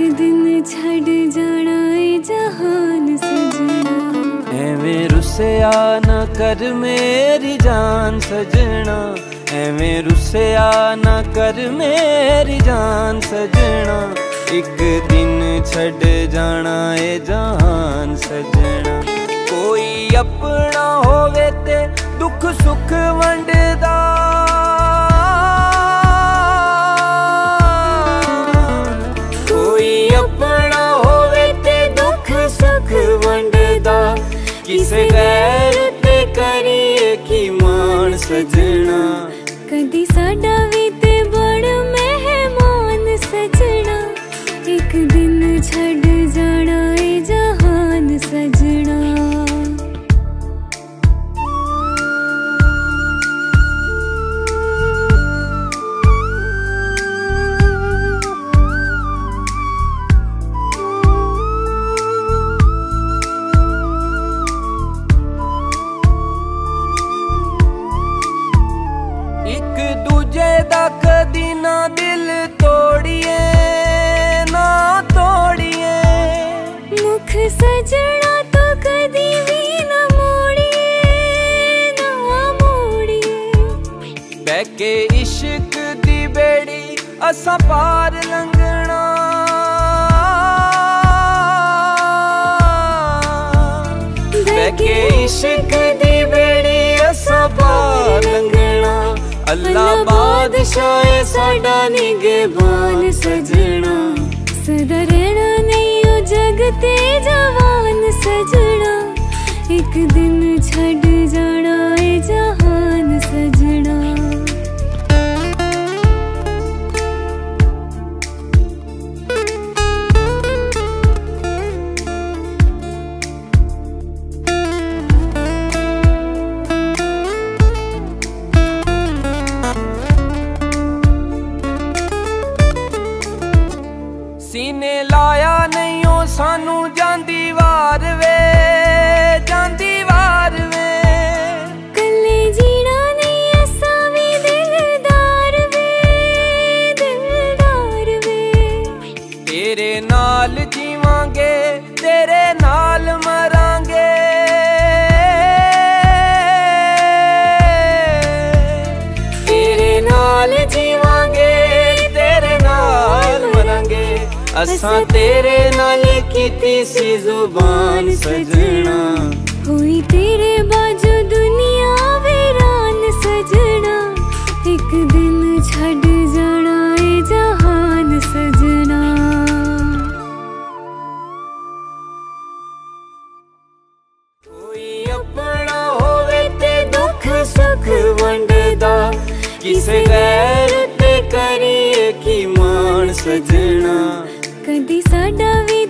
ਇੱਕ ਦਿਨ ਛੱਡ ਜਾਣਾ ਏ ਜਹਾਨ ਸਜਣਾ ਐਵੇਂ ਰੁੱਸਿਆ ਨਾ ਕਰ ਮੇਰੀ ਜਾਨ ਸਜਣਾ ਐਵੇਂ ਰੁੱਸਿਆ ਨਾ ਕਰ ਮੇਰੀ ਜਾਨ ਸਜਣਾ ਇੱਕ ਦਿਨ ਛੱਡ ਜਾਣਾ ਏ ਜਹਾਨ ਸਜਣਾ ਕੋਈ ਆਪਣਾ ਹੋਵੇ ਤੇ ਦੁੱਖ ਸੁੱਖ ਵੰਡਦਾ ਕਿਸੇ ਗੈਰ ਦੂਜੇ ਦਾ ਕਦੀ ਨਾ ਦਿਲ ਤੋੜੀਏ ਨਾ ਤੋੜੀਏ। ਮੁਖ ਸਜਣਾ ਤੋਂ ਕਦੀ ਵੀ ਨਾ ਮੋੜੀਏ ਨਾ ਮੋੜੀਏ। ਬਹਿ ਕੇ ਇਸ਼ਕ ਦੀ ਬੇੜੀ ਅਸਾਂ ਪਾਰ ਲੰਘਣਾ। ਬਹਿ ਕੇ ਇਸ਼ਕ ਦੀ ਅੱਲਾ ਬਾਦਸ਼ਾਹ ਏ ਸਾਡਾ ਨਿਗਹਿਬਾਨ ਸਜਣਾ। ਸਦਾ ਰਹਿਣਾ ਨਹੀਂ ਉਹ ਜਗ ਤੇ ਜਵਾਨ ਸਜਣਾ। ਇੱਕ ਦਿਨ ਛੱਡ ਜਾਣਾ ਲਾਇਆ ਨਹੀਂ ਉਹ ਸਾਨੂੰ ਜਾਂਦੀ ਵਾਰ ਵੇ ਜਾਂਦੀ ਵਾਰ ਵੇ। ਕੱਲੇ ਜੀਣਾ ਨਹੀਂ ਅਸਾਂ ਵੀ ਦਿਲਦਾਰ ਵੇ ਦਿਲਦਾਰ ਵੇ। ਤੇਰੇ ਨਾਲ ਜੀਵਾਂਗੇ ਤੇਰੇ ਨਾਲ ਮਰਾਂਗੇ। ਅਸਾਂ ਤੇਰੇ ਨਾਲ ਕੀਤੀ ਸੀ ਜ਼ੁਬਾਨ ਸਜਣਾ। ਹੋਈ ਤੇਰੇ ਬਾਝੋਂ ਦੁਨੀਆ ਵੀਰਾਨ ਸਜਣਾ। ਇੱਕ ਦਿਨ ਛੱਡ ਜਾਣਾ ਏ ਜਹਾਨ ਸਜਣਾ। ਕੋਈ ਆਪਣਾ ਹੋਵੇ ਤੇ ਦੁੱਖ ਸੁੱਖ ਵੰਡਦਾ। ਕਿਸੇ ਗੈਰ ਤੇ ਕਰੀਏ ਕੀ ਮਾਣ ਸਜਣਾ। ਦੀ ਸਾਡਾ ਵੀ